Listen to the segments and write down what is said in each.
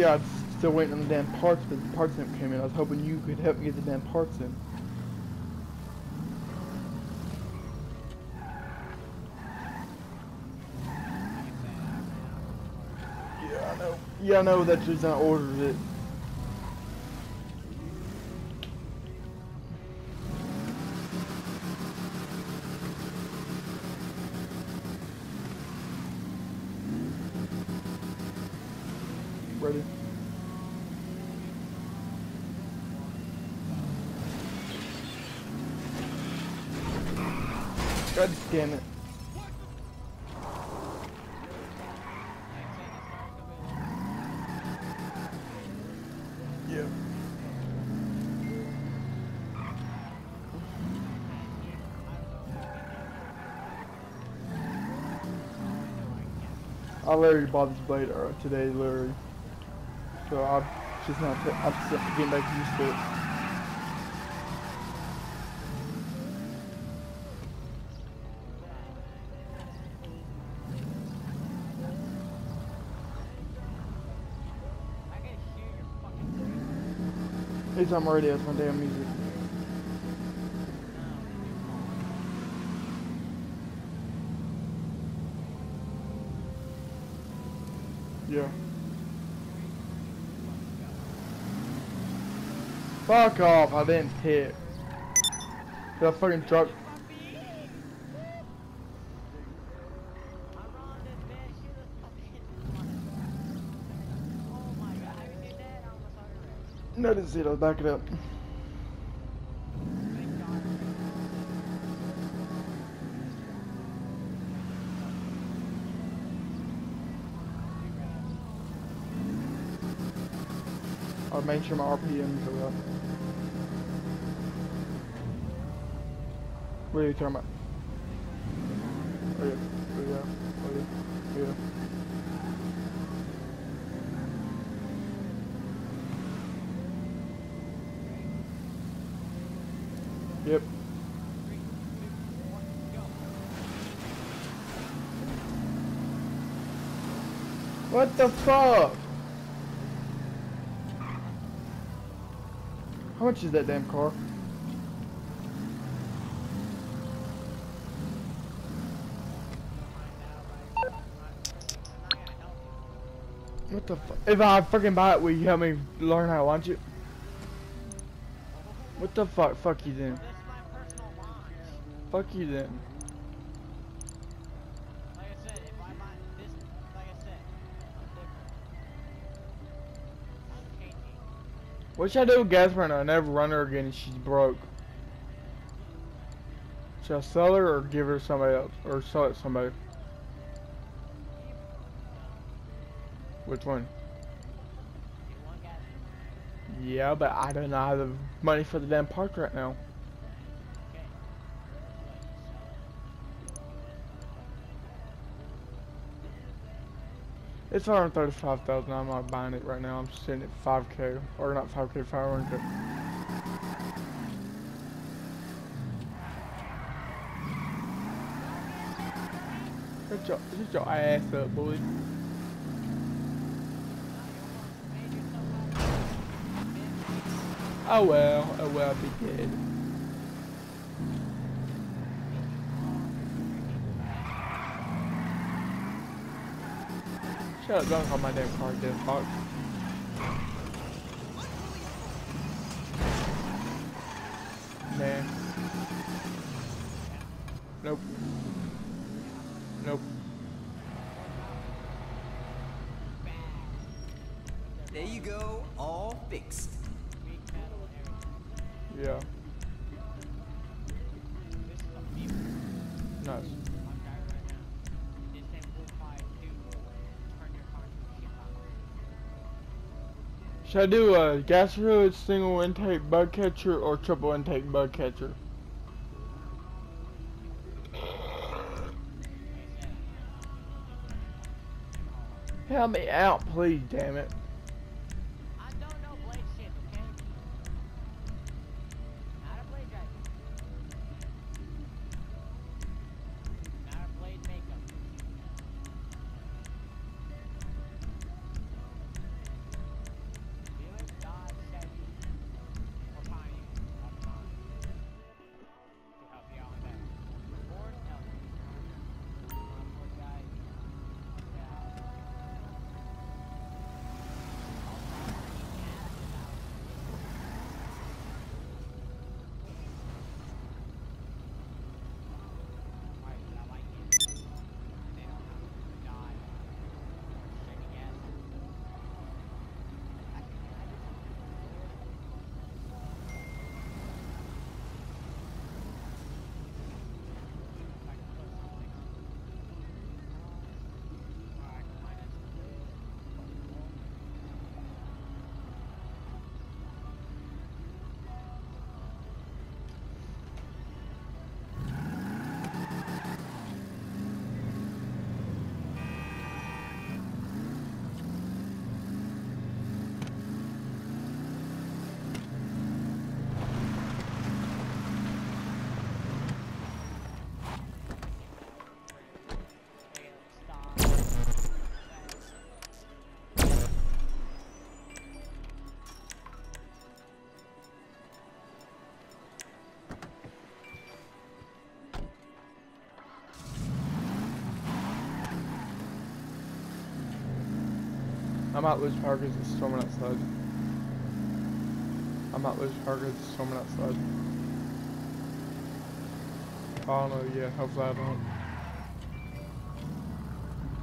Yeah, I'm still waiting on the damn parts, but the parts didn't come in. I was hoping you could help me get the damn parts in. Yeah, I know. Yeah, I know that's just I ordered it. Ready? God damn it. Yeah. I literally bought this blade uh, today, literally. So I'm just not, I'm just getting back used to it. Anytime I'm ready, that's my damn music. Yeah. Fuck off, I didn't hit. I fucking drop? No, I didn't see it, I was backing up. I'll make sure my RPMs are up. What are you talking about? Oh yeah, oh yeah, oh yeah, oh yeah. Yep. What the fuck? How much is that damn car? What the fuck? If I freaking buy it, will you help me learn how to launch it? What the fuck? Fuck you then. Fuck you then. What should I do with Gasper I never run her again she's broke? Should I sell her or give her to somebody else? Or sell it to somebody? Which one? Yeah, but I don't have the money for the damn park right now. It's 135,000. I'm not buying it right now. I'm sitting at 5k or not 5k, 500k. Shut your, shut your ass up, boy. Oh well, oh well, be dead. Shut up, don't call my damn car dead fuck. Man. Nope. Nope. There you go, all fixed. Yeah. Should I do a gas fluid single intake bug catcher or triple intake bug catcher? Help me out, please, damn it. I'm at Lewis Park as it's storming outside. I'm at Lewis Park as it's storming outside. Don't know, yeah, hopefully I don't.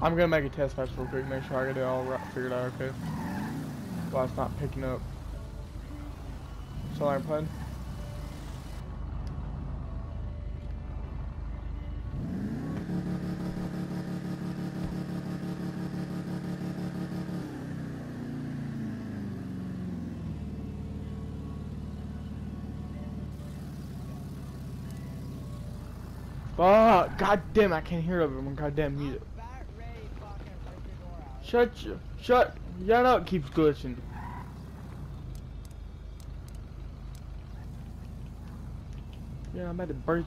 I'm gonna make a test match real quick, make sure I get it all right, figured out, okay? While it's not picking up. So I'm playing. God damn, I can't hear over my goddamn music. About to. Shut you. Shut. Know it keeps glitching. Yeah, I'm at the break.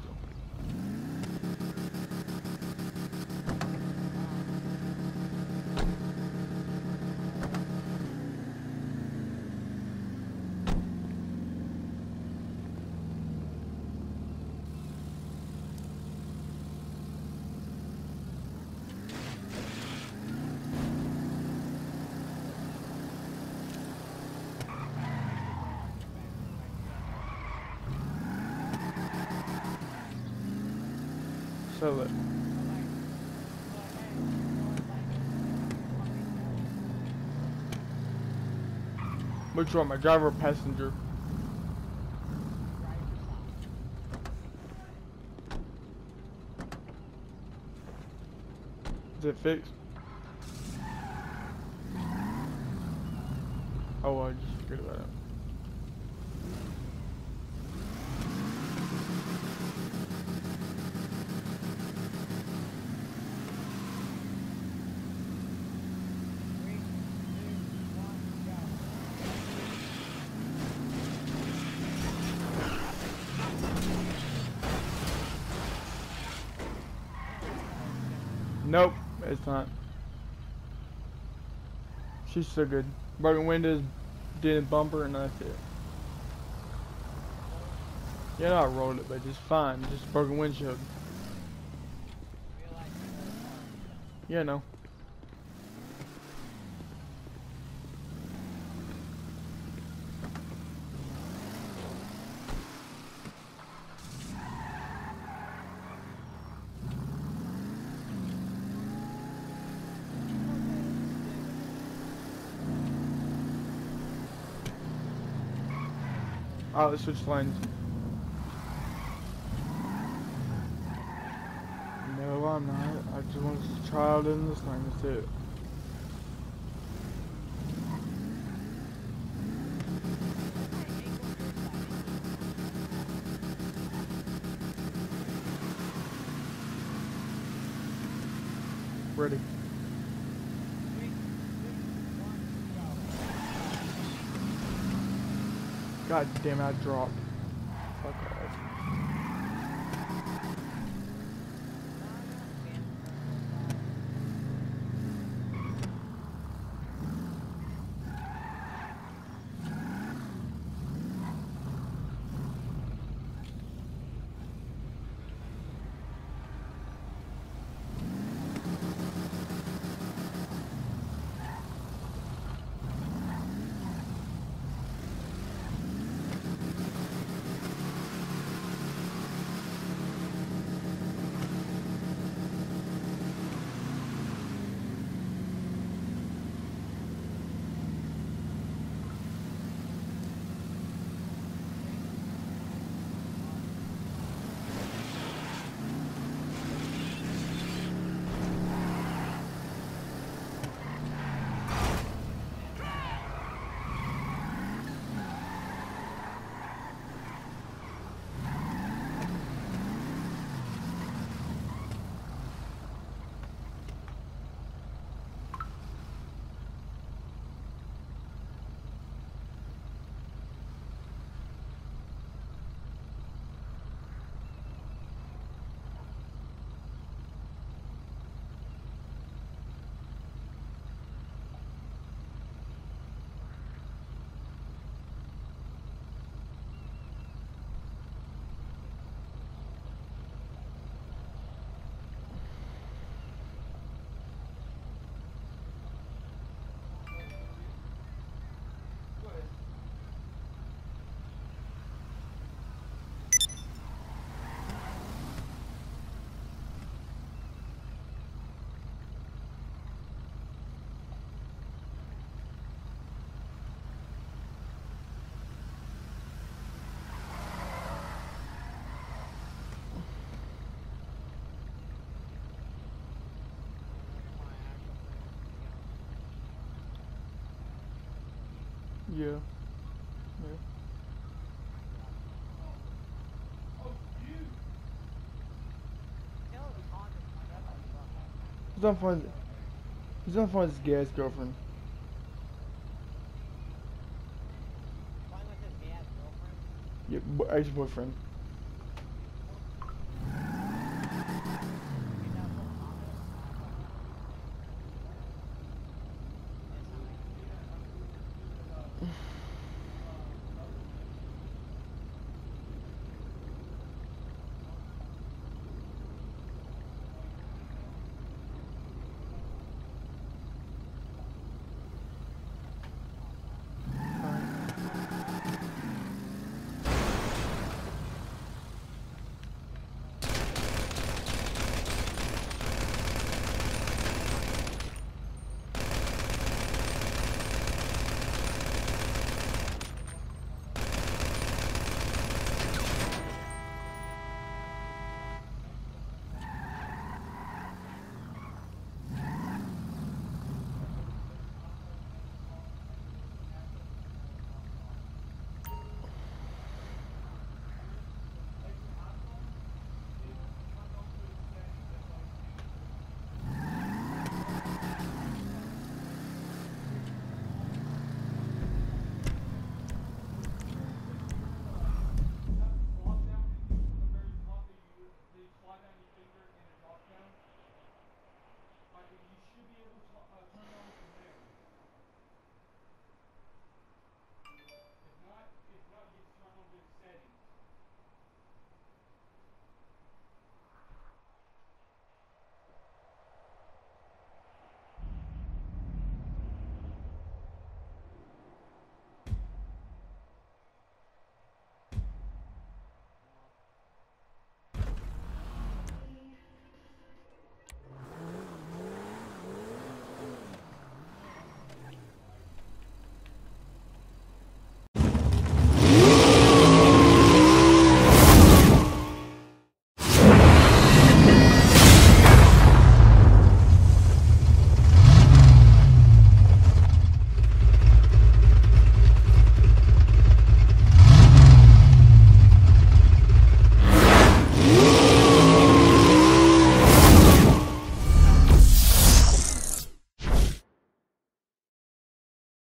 So. Which one, my driver or passenger? Is it fixed? Oh, I just figured that out. Three, two, one, go. Nope, it's not. She's so good. Broken windows, did a bumper, and that's it. Yeah, I rolled it, but just fine. Just broken windshield. Yeah, no. Oh, let's switch lanes. No, I'm not. I just want to try out in this lane. It. Ready. Three, two, one, go. God damn it, I dropped. Fuck off. You run. He's on fun. He's on fun with his gas girlfriend. Find with his gay ass girlfriend. Yeah, ex-boyfriend.